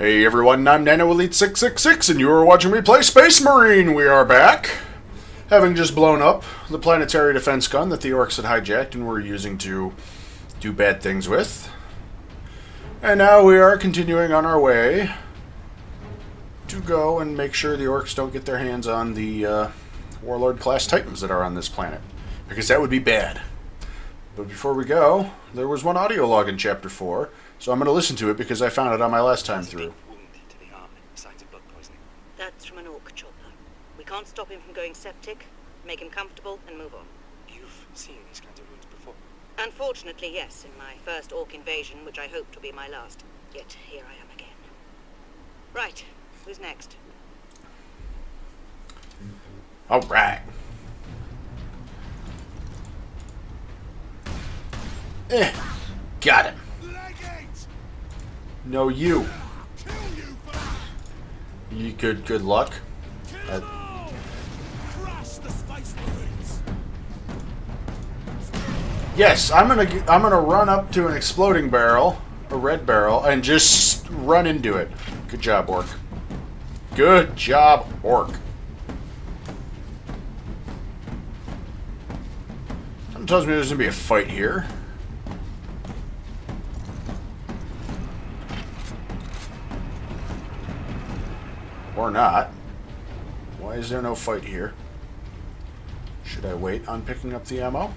Hey everyone, I'm Nano Elite 666 and you are watching me play Space Marine. We are back, having just blown up the planetary defense gun that the orcs had hijacked and were using to do bad things with. And now we are continuing on our way to go and make sure the orcs don't get their hands on the uh, Warlord class titans that are on this planet. Because that would be bad. But before we go, there was one audio log in Chapter 4, so I'm going to listen to it because I found it on my last time through. Wound to the arm and signs of blood poisoning. That's from an orc chopper. We can't stop him from going septic, make him comfortable, and move on. You've seen these kinds of wounds before. Unfortunately, yes, in my first orc invasion, which I hoped will be my last. Yet here I am again. Right, who's next? Alright. Eh, got him. No, you. You good? Good luck. Uh, yes, I'm gonna. I'm gonna run up to an exploding barrel, a red barrel, and just run into it. Good job, orc. Good job, orc. Something tells me there's gonna be a fight here. Or not. Why is there no fight here? Should I wait on picking up the ammo?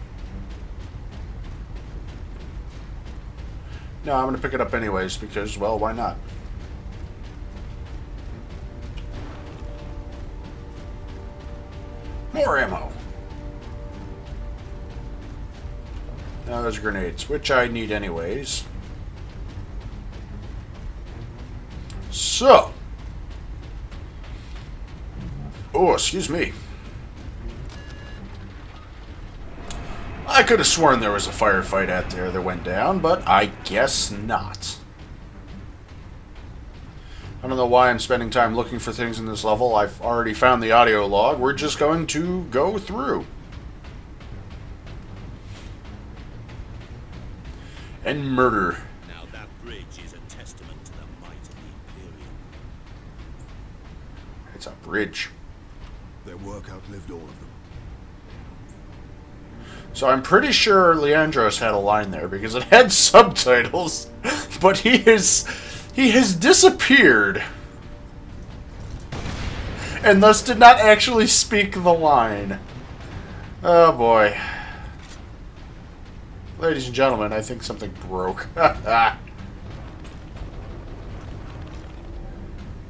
No, I'm going to pick it up anyways because, well, why not? More ammo. Now there's grenades, which I need anyways. So. Oh, excuse me. I could have sworn there was a firefight out there that went down, but I guess not. I don't know why I'm spending time looking for things in this level. I've already found the audio log. We're just going to go through. And murder. Now that bridge is a testament to the might of the Imperium. It's a bridge. Work outlived all of them. So I'm pretty sure Leandros had a line there because it had subtitles, but he is he has disappeared and thus did not actually speak the line. Oh boy. Ladies and gentlemen, I think something broke.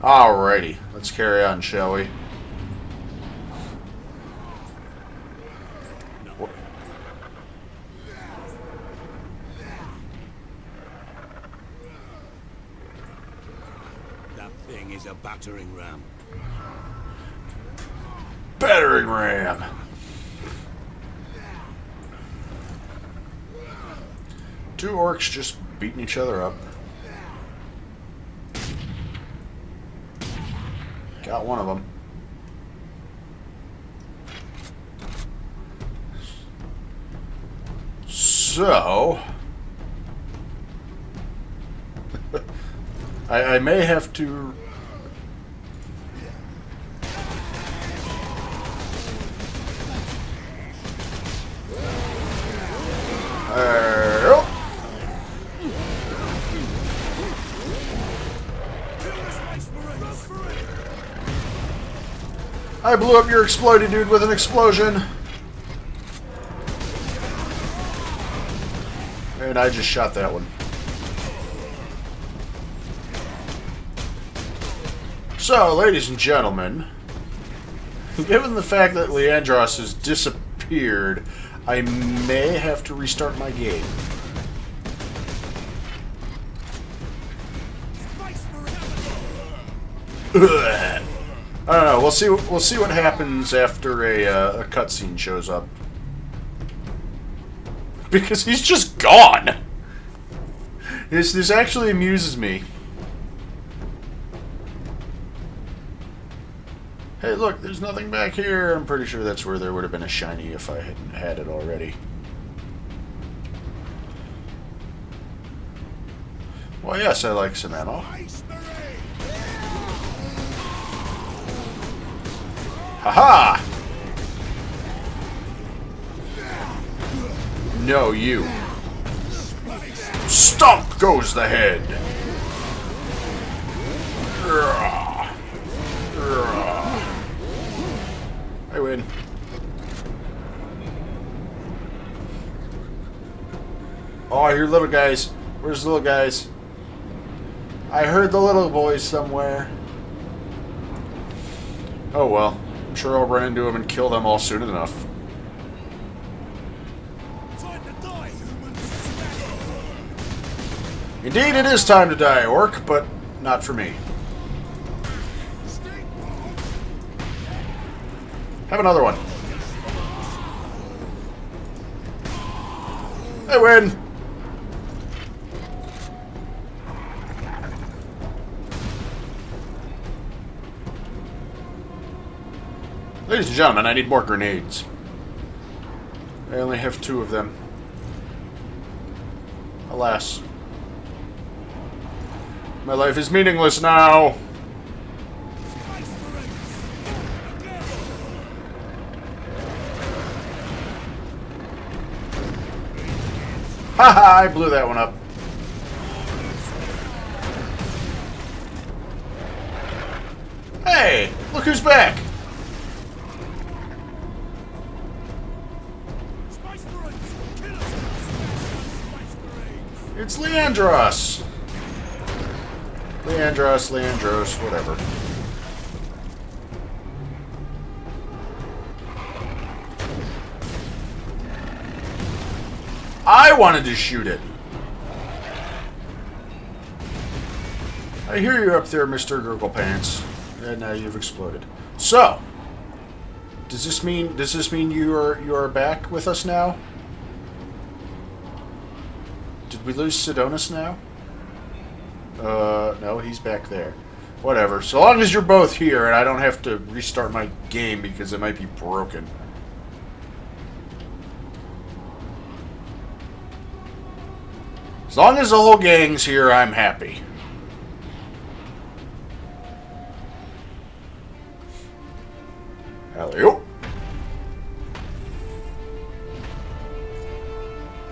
Alrighty, let's carry on, shall we? That thing is a battering ram. battering ram. Two orcs just beating each other up. Got one of them. So, I, I may have to blew up your exploding dude with an explosion. And I just shot that one. So, ladies and gentlemen, given the fact that Leandros has disappeared, I may have to restart my game. Ugh. I don't know. We'll see. We'll see what happens after a, uh, a cutscene shows up. Because he's just gone. This this actually amuses me. Hey, look, there's nothing back here. I'm pretty sure that's where there would have been a shiny if I hadn't had it already. Well, yes, I like some Haha! No, you. Stomp goes the head. I win. Oh, I hear little guys. Where's the little guys? I heard the little boys somewhere. Oh well. Sure I'll run into them and kill them all soon enough. Indeed, it is time to die, Orc, but not for me. Have another one. I win! Ladies and gentlemen, I need more grenades. I only have two of them. Alas. My life is meaningless now. Haha, I blew that one up. Hey, look who's back. Leandros. Leandros, Leandros, whatever. I wanted to shoot it. I hear you up there, Mr. Gurgle Pants. And now you've exploded. So, does this mean does this mean you are you are back with us now? Did we lose Sidonus now? Uh, no, he's back there. Whatever. So long as you're both here and I don't have to restart my game because it might be broken. As long as the whole gang's here, I'm happy. Alley-oop.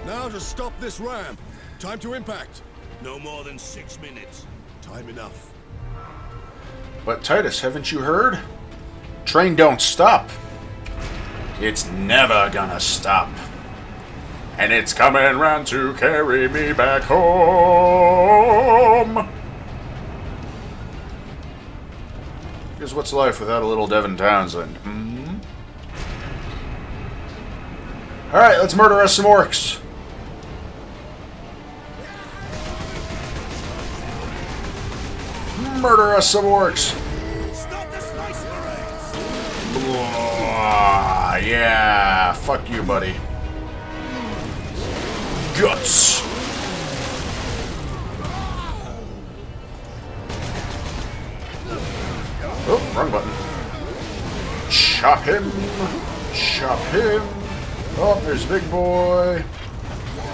Now to stop this ram. Time to impact. No more than six minutes. Time enough. But Titus, haven't you heard? Train don't stop. It's never gonna stop. And it's coming round to carry me back home. Because what's life without a little Devin Townsend? Hmm? Alright, let's murder us some orcs. Murder us some orcs. Yeah, fuck you, buddy. Guts. Oh, wrong button. Chop him. Chop him. Oh, there's Big Boy.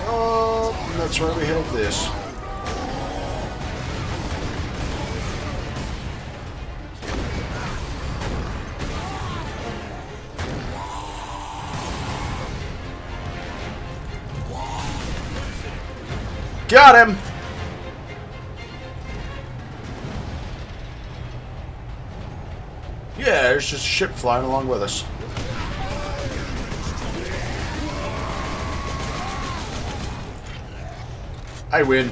Oh, that's right, we have this. Got him! Yeah, there's just a ship flying along with us. I win.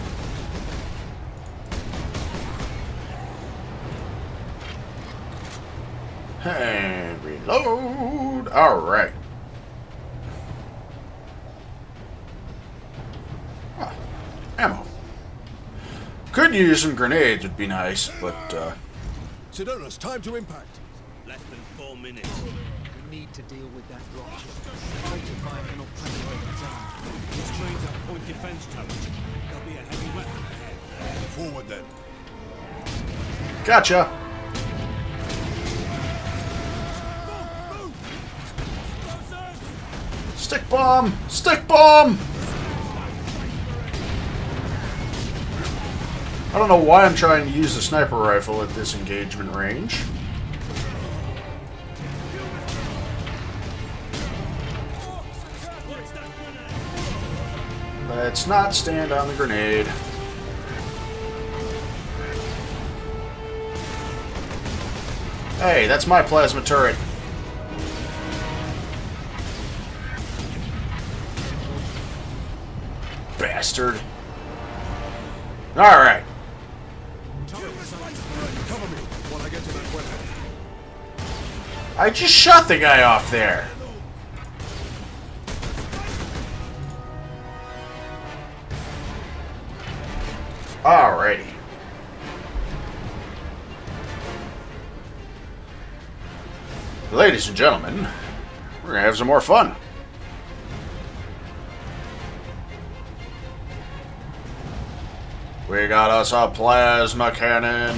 And reload. Alright. Ah, ammo. Could use some grenades would be nice, but uh, Sidonus, time to impact. Less than four minutes. We need to deal with that rocket. Fortify cannot penetrate its arm. These trains are point defense turrets. There'll be a heavy weapon ahead. Forward then. gotcha. Stick bomb! Stick bomb! I don't know why I'm trying to use the sniper rifle at this engagement range. Let's not stand on the grenade. Hey, that's my plasma turret. Bastard. Alright. I just shot the guy off there. Alrighty. Ladies and gentlemen, we're gonna have some more fun. We got us a plasma cannon.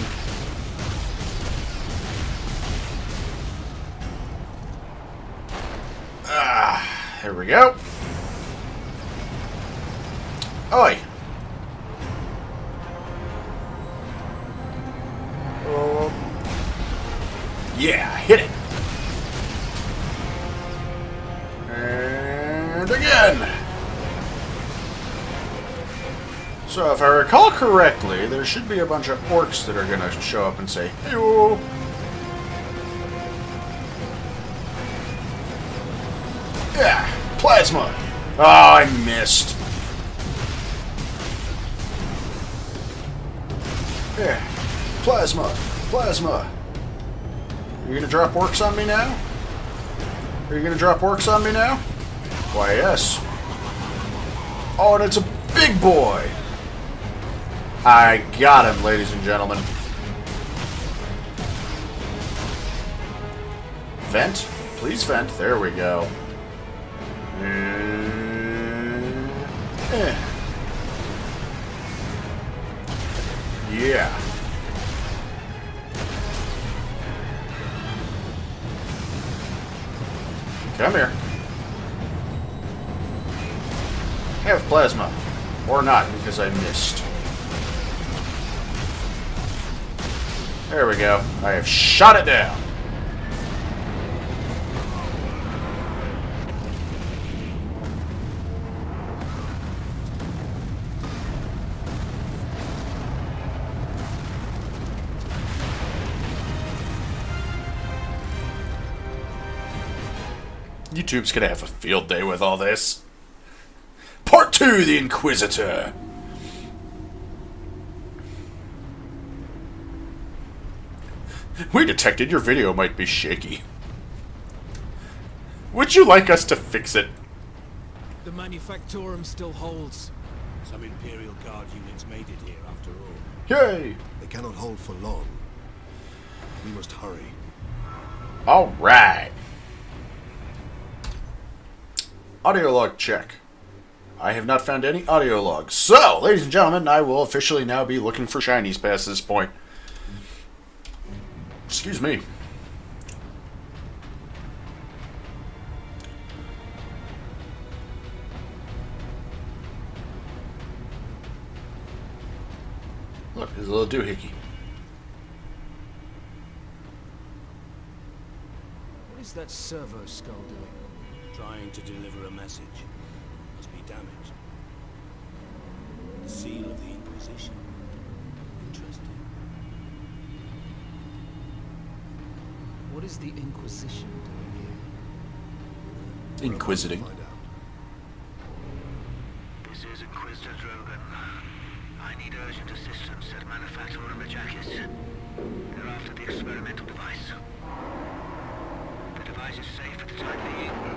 Here we go. Oi. Oh. Yeah, hit it. And again. So if I recall correctly, there should be a bunch of orcs that are going to show up and say, hey Yeah, plasma. Oh, I missed. Yeah, plasma, plasma. Are you gonna drop orcs on me now? Are you gonna drop orcs on me now? Why, yes. Oh, and it's a big boy. I got him, ladies and gentlemen. Vent? Please vent. There we go. Uh, eh. Yeah. Come here. Have plasma. Or not, because I missed. There we go. I have shot it down. YouTube's gonna have a field day with all this. Part 2 The Inquisitor. We detected your video might be shaky. Would you like us to fix it? The Manufactorum still holds. Some Imperial Guard units made it here after all. Yay! They cannot hold for long. We must hurry. Alright. Audio log check. I have not found any audio logs. So, ladies and gentlemen, I will officially now be looking for shinies past this point. Excuse me. Look, there's a little doohickey. What is that servo skull doing? Trying to deliver a message. Must be damaged. The seal of the Inquisition. Interesting. What is the Inquisition doing here? Inquisiting. This is Inquisitor Drogan. I need urgent assistance at Manufactorum Rejakis. They're after the experimental device. The device is safe for the time being.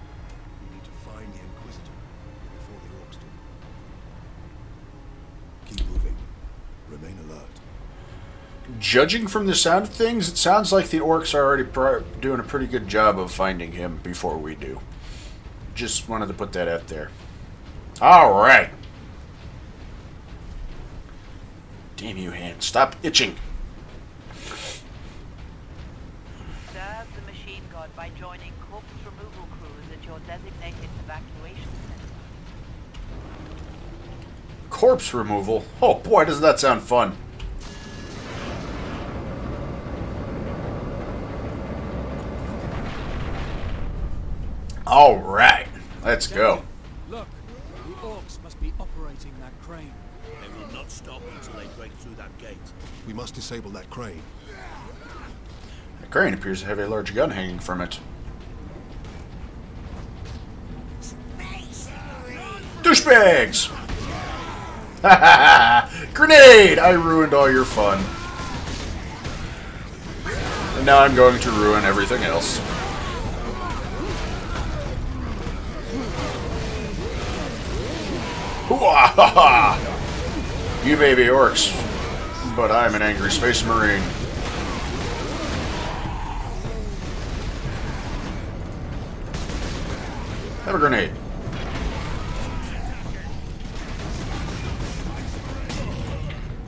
find the Inquisitor before the orcs do. Keep moving. Remain alert. Judging from the sound of things, it sounds like the orcs are already doing a pretty good job of finding him before we do. Just wanted to put that out there. All right. Damn you, hand. Stop itching. Designated evacuation center. Corpse removal. Oh boy, does that sound fun. All right, let's go. Look, the orcs must be operating that crane. They will not stop until they break through that gate. We must disable that crane. The crane appears to have a large gun hanging from it. Douchebags! Grenade! I ruined all your fun. And now I'm going to ruin everything else. You may be orcs, but I'm an angry space marine. Have a grenade.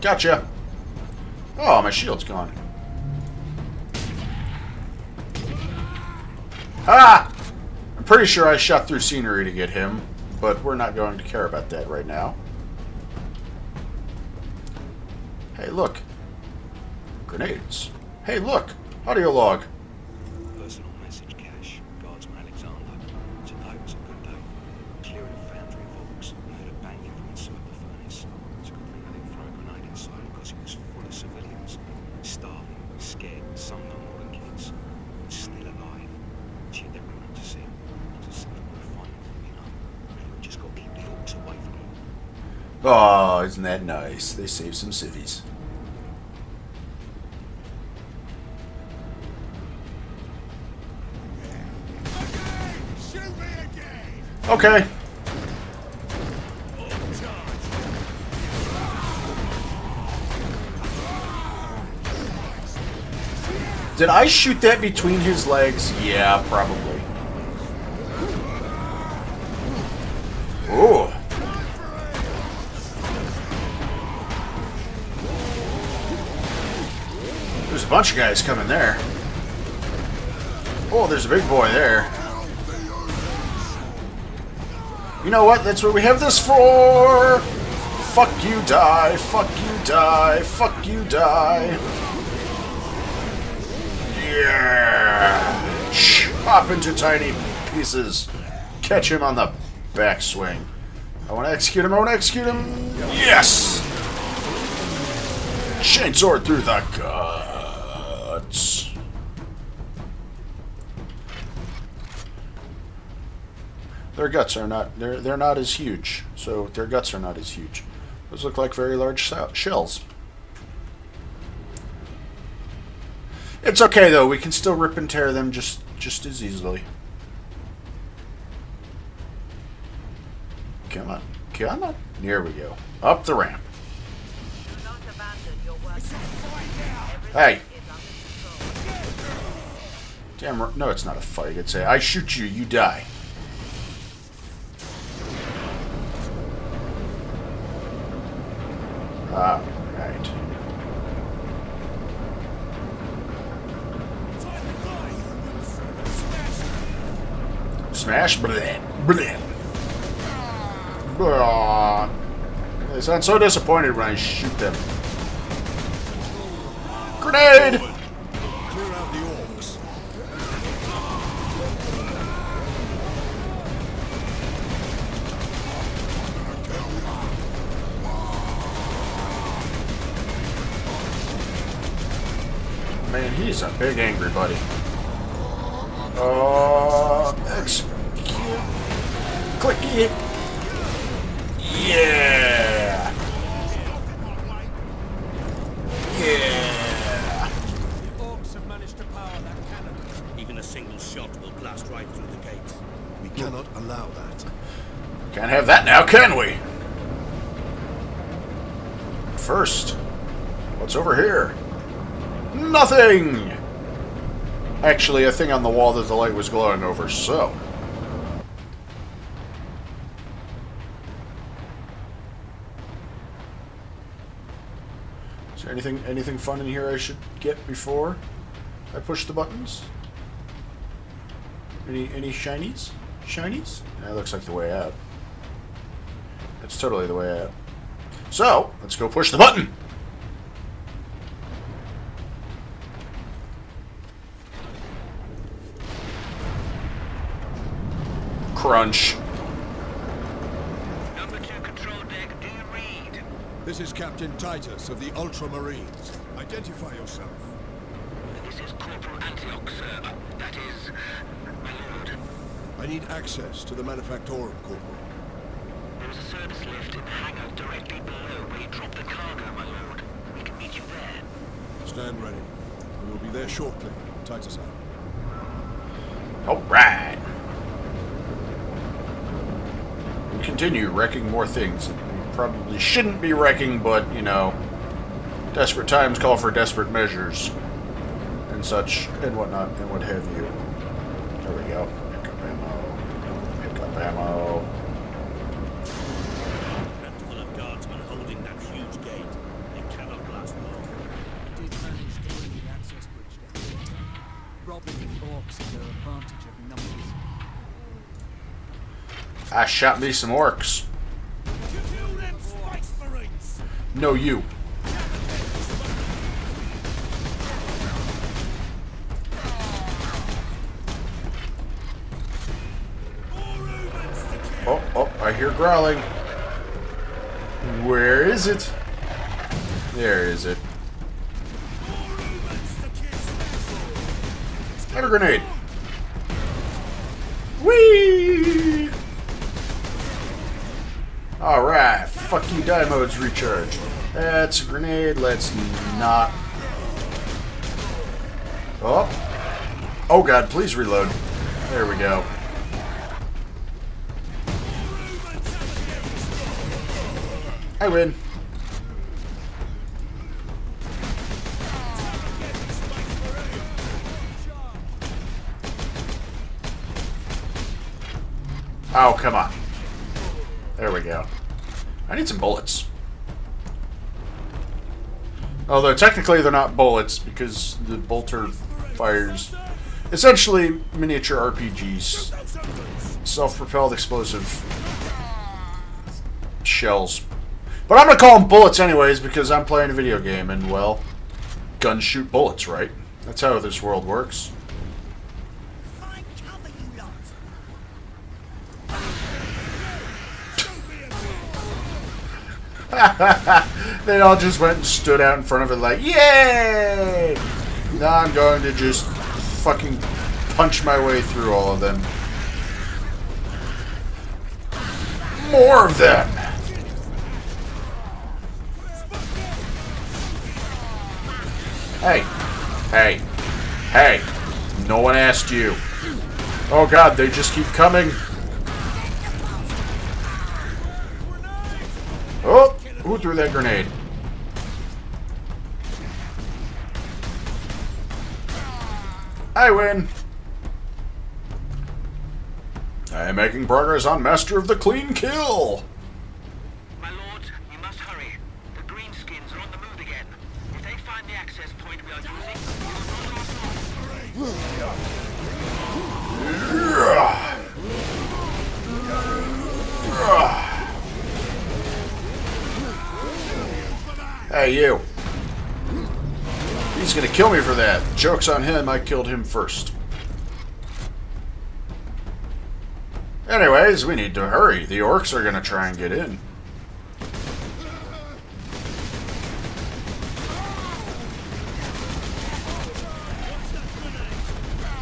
Gotcha. Oh, my shield's gone. Ah! I'm pretty sure I shot through scenery to get him, but we're not going to care about that right now. Hey, look. Grenades. Hey, look. Audio log. Personal message cache. Guardsman Alexander. Today was a good day. Clearing a foundry of orcs. Heard a banging from inside the furnace. It's a good thing I didn't throw a grenade inside because it was full of civilians. Starving, scared, some no more than kids. But still alive. Cheered everyone up to see it. It's a simple good you know. We just got to keep the orcs away from them. Oh, isn't that nice? They saved some civvies. Shoot me again! Okay. Did I shoot that between his legs? Yeah, probably. Ooh. There's a bunch of guys coming there. Oh, there's a big boy there. You know what? That's what we have this for! Fuck you, die. Fuck you, die. Fuck you, die. Yeah! Chop into tiny pieces. Catch him on the backswing. I want to execute him. I want to execute him. Yes! Chainsword through the guts. Their guts are not they're they're not as huge, so their guts are not as huge. Those look like very large shells. It's okay though. We can still rip and tear them just just as easily. Come on, come on. Here we go. Up the ramp. Hey. Damn. No, it's not a fight. It's a I shoot you, you die. Ah, Smash, bleh. Blah. They sound so disappointed when I shoot them. Grenade! Man, he's a big angry buddy. Uh, execute. Clicky. Yeah. Yeah. The orcs have managed to power that cannon. Even a single shot will blast right through the gate. We cannot allow that. Can't have that now, can we? First, what's over here? Nothing! Actually, a thing on the wall that the light was glowing over, so. Anything anything fun in here I should get before I push the buttons? Any any shinies? Shinies? That looks like the way out. That's totally the way out. So, let's go push the button! Crunch. Number two control deck, do you read? This is Captain Titus of the Ultramarines. Identify yourself. This is Corporal Antioch, sir. That is, my lord. I need access to the Manufactorum, Corporal. There is a service lift in the hangar directly below where you drop the cargo, my lord. We can meet you there. Stand ready. We will be there shortly. Titus out. Alright. We continue wrecking more things that we probably shouldn't be wrecking, but, you know, desperate times call for desperate measures and such and whatnot and what have you. There we go. Pick up ammo. Pick up ammo. Handful of guardsmen holding that huge gate. They cannot last long. Did manage to win the access bridge down. Robbing orcs at their advantage of numbers. I shot me some orcs. No, you. Oh, oh, I hear growling. Where is it? There is it. Have a grenade. Whee! Alright, fuck you, die modes recharge. That's a grenade, let's not. Oh. Oh god, please reload. There we go. I win. Oh, come on. There we go. I need some bullets. Although technically they're not bullets because the bolter fires essentially miniature RPGs, self-propelled explosive shells. But I'm gonna call them bullets anyways because I'm playing a video game and well, guns shoot bullets, right? That's how this world works. They all just went and stood out in front of it like, yay! Now I'm going to just fucking punch my way through all of them. More of them! Hey. Hey. Hey. No one asked you. Oh god, they just keep coming. Oh! Who threw that grenade? I win! I am making progress on Master of the Clean Kill! You. He's gonna kill me for that. Joke's on him, I killed him first. Anyways, we need to hurry. The orcs are gonna try and get in.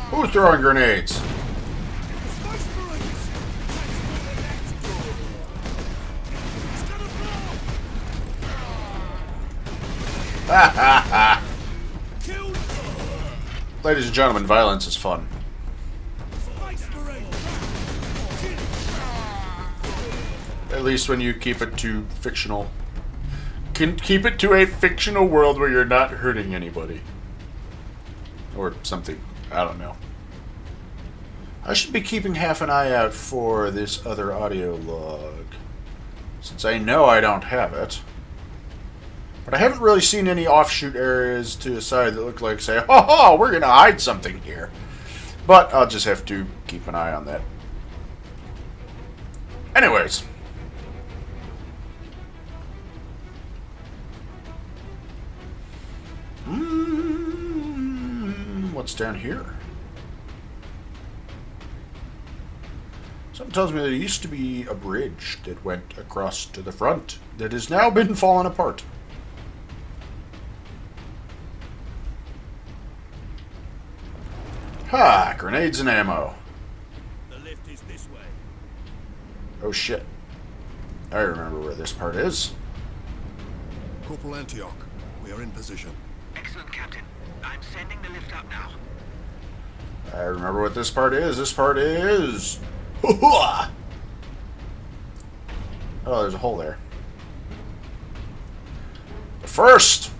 Who's throwing grenades? Ladies and gentlemen, violence is fun. At least when you keep it to fictional. Can keep it to a fictional world where you're not hurting anybody. Or something. I don't know. I should be keeping half an eye out for this other audio log. Since I know I don't have it. But I haven't really seen any offshoot areas to the side that look like, say, oh, oh we're going to hide something here. But I'll just have to keep an eye on that. Anyways. Mm, what's down here? Something tells me there used to be a bridge that went across to the front that has now been fallen apart. Ha! Grenades and ammo. The lift is this way. Oh shit. I remember where this part is. Corporal Antioch, we are in position. Excellent, Captain. I'm sending the lift up now. I remember what this part is. This part is. oh, there's a hole there. But first,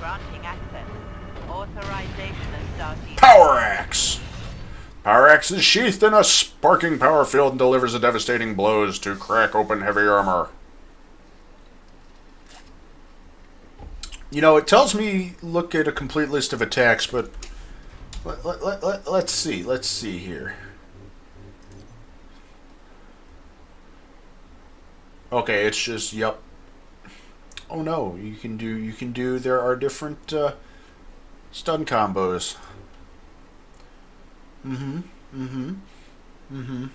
Granting access. Authorization of starting. Power Axe. Power Axe is sheathed in a sparking power field and delivers a devastating blows to crack open heavy armor. You know, it tells me look at a complete list of attacks, but let, let, let, let, let's see. Let's see here. Okay, it's just yep. Oh no, you can do you can do there are different uh, stun combos. Mm-hmm. Mm-hmm. Mm-hmm.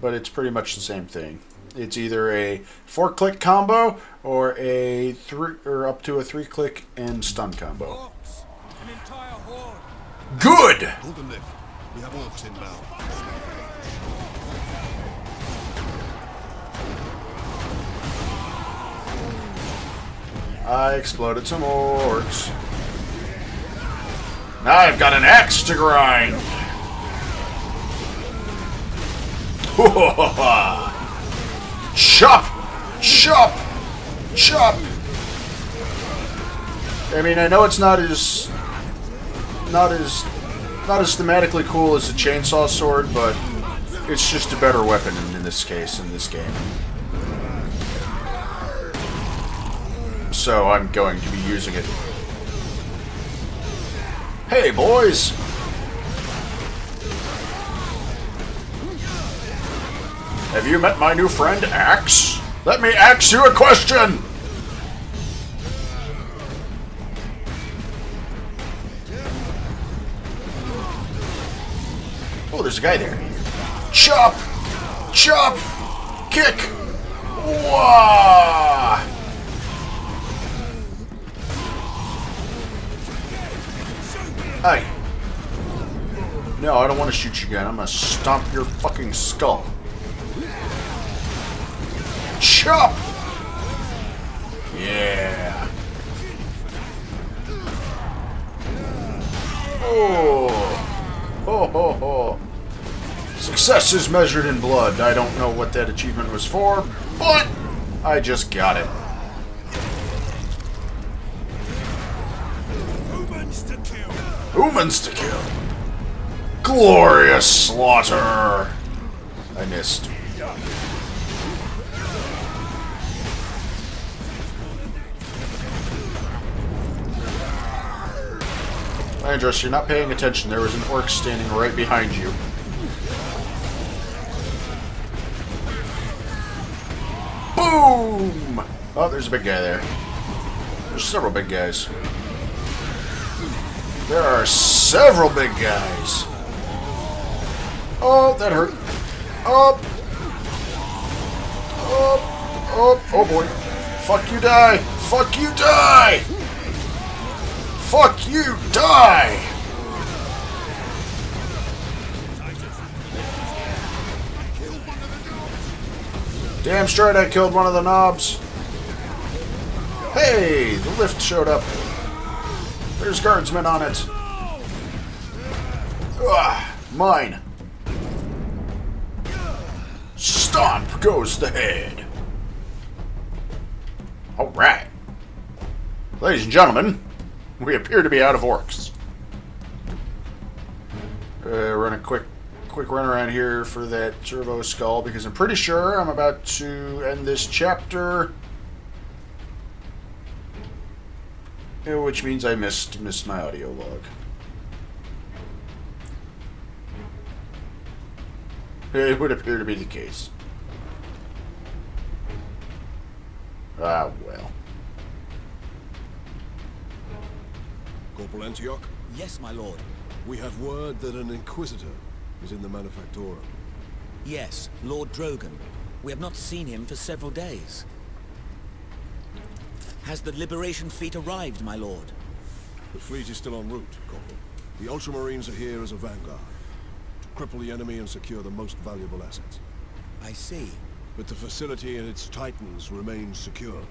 But it's pretty much the same thing. It's either a four-click combo or a three or up to a three-click and stun combo. Orcs! An entire horde! Good. Hold the lift. We have orcs inbound. I exploded some orcs. I've got an axe to grind. chop, chop, chop. I mean, I know it's not as, not as, not as thematically cool as a chainsaw sword, but it's just a better weapon in, in this case in this game. so I'm going to be using it. Hey, boys! Have you met my new friend, Axe? Let me ask you a question! Oh, there's a guy there. Chop! Chop! Kick! Wah! Hey. No, I don't want to shoot you again. I'm gonna stomp your fucking skull. Chop! Yeah. Oh. Ho ho ho. Success is measured in blood. I don't know what that achievement was for, but I just got it. Humans to kill. Glorious slaughter. I missed. Andros, you're not paying attention. There was an orc standing right behind you. Boom! Oh, there's a big guy there. There's several big guys. There are several big guys. Oh, that hurt. Oh. Oh. Oh. Oh boy. Fuck you, die. Fuck you, die. Fuck you, die. Damn straight I killed one of the knobs. Hey, the lift showed up. There's guardsmen on it. Ah, mine. Stomp goes the head. Alright. Ladies and gentlemen, we appear to be out of orcs. Uh, run a quick quick run around here for that servo skull because I'm pretty sure I'm about to end this chapter eh, which means I missed missed my audio log. It would appear to be the case. Ah, well. Corporal Antioch, Yes, my lord. we have word that an Inquisitor is in the Manufactorum. Yes, Lord Drogan. We have not seen him for several days. Has the Liberation fleet arrived, my lord? The fleet is still en route, Corporal. The Ultramarines are here as a vanguard. To cripple the enemy and secure the most valuable assets. I see. But the facility and its titans remain secure.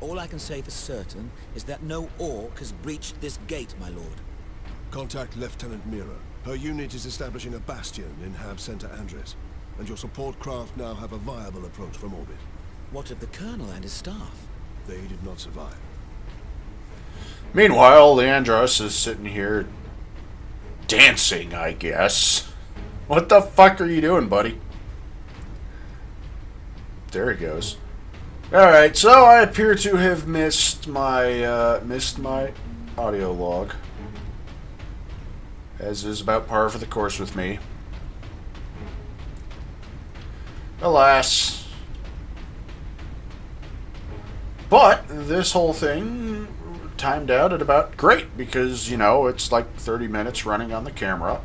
All I can say for certain is that no Orc has breached this gate, my lord. Contact Lieutenant Mira. Her unit is establishing a bastion in Hab Center Andres. And your support craft now have a viable approach from orbit. What of the Colonel and his staff? They did not survive. Meanwhile, Leandros is sitting here dancing, I guess. What the fuck are you doing, buddy? There he goes. Alright, so I appear to have missed my uh, missed my audio log. As is about par for the course with me. Alas. But this whole thing timed out at about great because, you know, it's like 30 minutes running on the camera.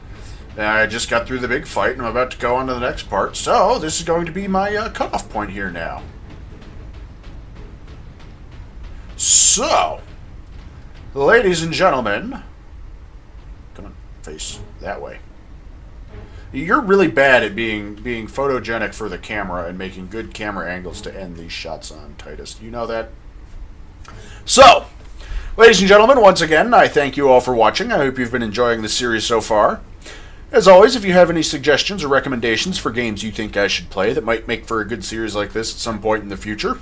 And I just got through the big fight and I'm about to go on to the next part. So this is going to be my uh, cutoff point here now. So, ladies and gentlemen, come on, face that way. You're really bad at being being photogenic for the camera and making good camera angles to end these shots on, Titus. You know that? So, ladies and gentlemen, once again, I thank you all for watching. I hope you've been enjoying the series so far. As always, if you have any suggestions or recommendations for games you think I should play that might make for a good series like this at some point in the future,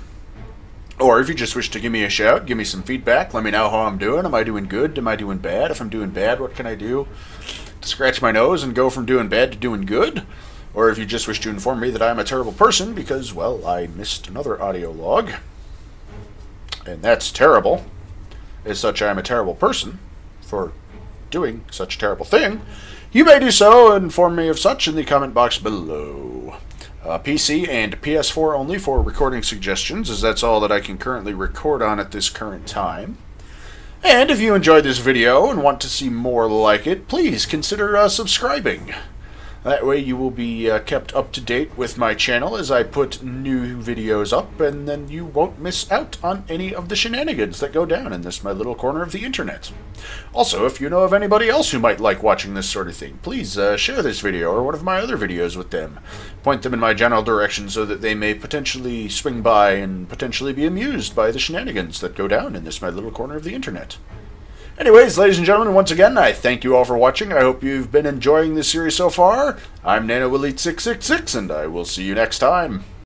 or if you just wish to give me a shout, give me some feedback, let me know how I'm doing. Am I doing good? Am I doing bad? If I'm doing bad, what can I do scratch my nose and go from doing bad to doing good? Or if you just wish to inform me that I'm a terrible person because, well, I missed another audio log, and that's terrible. As such, I am a terrible person for doing such a terrible thing. You may do so and inform me of such in the comment box below. Uh, PC and PS4 only for recording suggestions, as that's all that I can currently record on at this current time. And if you enjoyed this video and want to see more like it, please consider uh, subscribing. That way you will be uh, kept up to date with my channel as I put new videos up, and then you won't miss out on any of the shenanigans that go down in this my little corner of the internet. Also, if you know of anybody else who might like watching this sort of thing, please uh, share this video or one of my other videos with them. Point them in my general direction so that they may potentially swing by and potentially be amused by the shenanigans that go down in this my little corner of the internet. Anyways, ladies and gentlemen, once again, I thank you all for watching. I hope you've been enjoying this series so far. I'm NanoElite666, and I will see you next time.